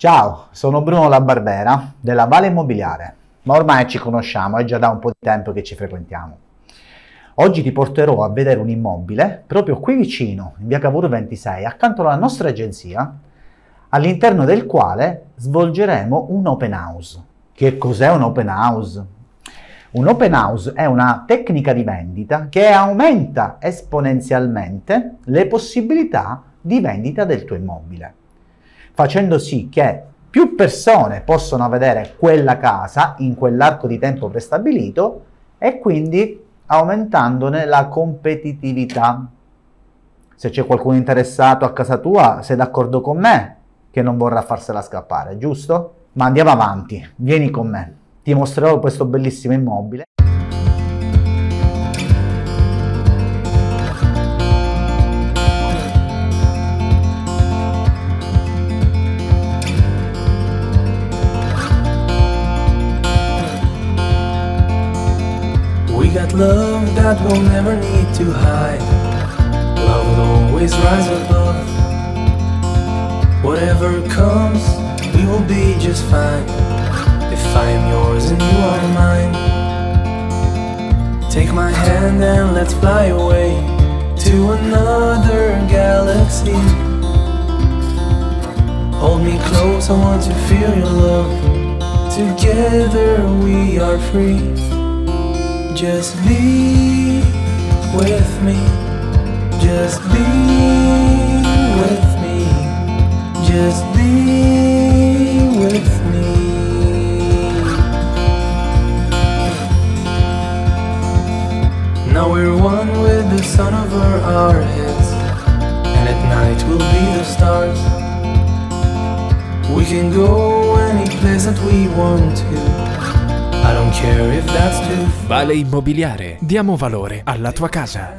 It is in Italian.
Ciao, sono Bruno La Barbera della Vale Immobiliare, ma ormai ci conosciamo, è già da un po' di tempo che ci frequentiamo. Oggi ti porterò a vedere un immobile proprio qui vicino, in via Cavour 26, accanto alla nostra agenzia, all'interno del quale svolgeremo un open house. Che cos'è un open house? Un open house è una tecnica di vendita che aumenta esponenzialmente le possibilità di vendita del tuo immobile facendo sì che più persone possano vedere quella casa in quell'arco di tempo prestabilito e quindi aumentandone la competitività. Se c'è qualcuno interessato a casa tua, sei d'accordo con me che non vorrà farsela scappare, giusto? Ma andiamo avanti, vieni con me, ti mostrerò questo bellissimo immobile. Got love that we'll never need to hide. Love will always rise above. Whatever comes, we will be just fine. If I am yours and you are mine. Take my hand and let's fly away to another galaxy. Hold me close, I want to feel your love. Together we are free. Just be with me. Just be with me. Just be with me. Now we're one with the sun over our heads, and at night we'll be the stars. We can go any place that we want to. I don't care if that's too Vale Immobiliare. Diamo valore alla tua casa.